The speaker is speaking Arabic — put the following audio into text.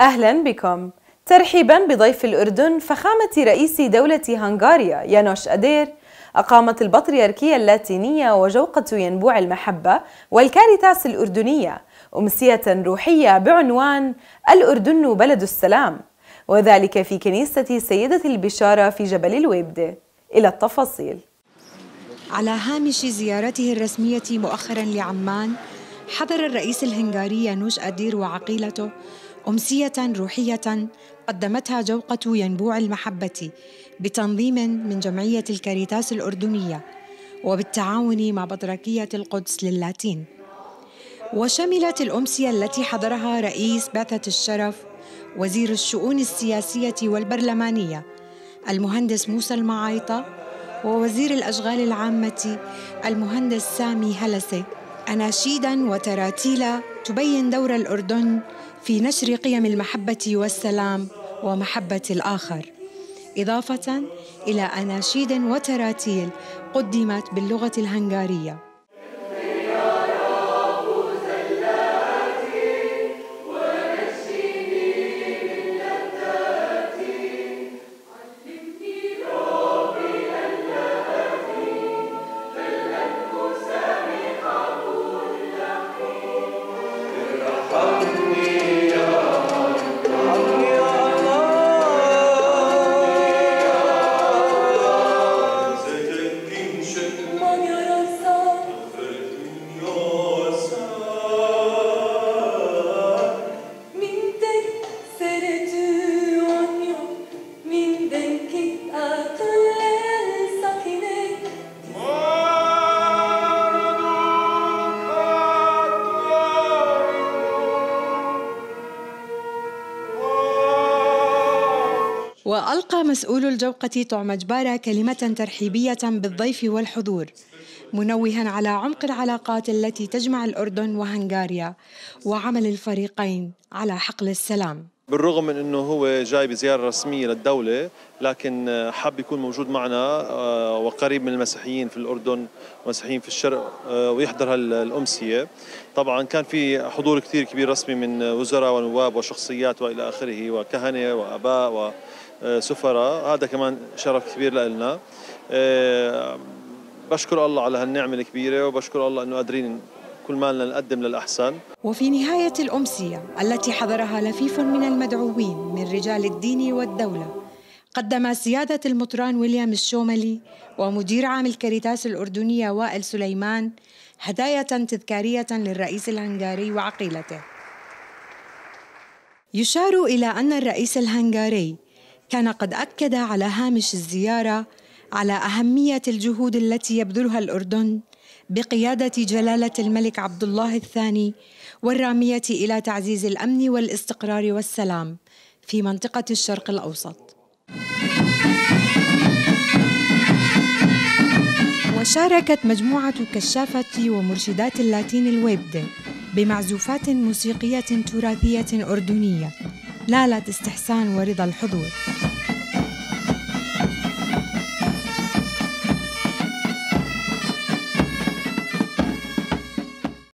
أهلا بكم. ترحيبا بضيف الأردن فخامة رئيس دولة هنغاريا يانوش أدير. أقامت البطريركية اللاتينية وجوقة ينبوع المحبة والكاريتاس الأردنية أمسية روحية بعنوان الأردن بلد السلام. وذلك في كنيسة سيدة البشارة في جبل الويبدة إلى التفاصيل. على هامش زيارته الرسمية مؤخرا لعمان حضر الرئيس الهنغاري يانوش أدير وعقيلته أمسية روحية قدمتها جوقة ينبوع المحبة بتنظيم من جمعية الكاريتاس الأردنية وبالتعاون مع بطركية القدس للاتين. وشملت الأمسية التي حضرها رئيس بعثة الشرف وزير الشؤون السياسية والبرلمانية المهندس موسى المعايطة ووزير الأشغال العامة المهندس سامي هلسة. أناشيدا وتراتيلا تبين دور الأردن في نشر قيم المحبة والسلام ومحبة الآخر. إضافة إلى أناشيد وتراتيل قدمت باللغة الهنغارية. وألقى مسؤول الجوقة طعم جبارة كلمة ترحيبية بالضيف والحضور منوها على عمق العلاقات التي تجمع الأردن وهنغاريا وعمل الفريقين على حقل السلام. بالرغم من إنه هو جاي بزيارة رسمية للدولة لكن حب يكون موجود معنا آه، وقريب من المسيحيين في الأردن ومسيحيين في الشرق آه، ويحضر الأمسية. طبعا كان في حضور كثير كبير رسمي من وزراء ونواب وشخصيات وإلى آخره وكهنة وآباء وسفراء هذا كمان شرف كبير لنا آه، بشكر الله على هالنعمة الكبيرة وبشكر الله إنه قادرين كل مالنا نقدم للأحسن. وفي نهاية الأمسية التي حضرها لفيف من المدعوين من رجال الدين والدولة قدم سيادة المطران ويليام الشوملي ومدير عام الكريتاس الأردنية وائل سليمان هدايا تذكارية للرئيس الهنغاري وعقيلته. يشار إلى أن الرئيس الهنغاري كان قد أكد على هامش الزيارة على أهمية الجهود التي يبذلها الأردن بقيادة جلالة الملك عبد الله الثاني والرامية إلى تعزيز الأمن والاستقرار والسلام في منطقة الشرق الأوسط. وشاركت مجموعة كشافة ومرشدات اللاتين الويبدة بمعزوفات موسيقية تراثية أردنية نالت استحسان ورضا الحضور.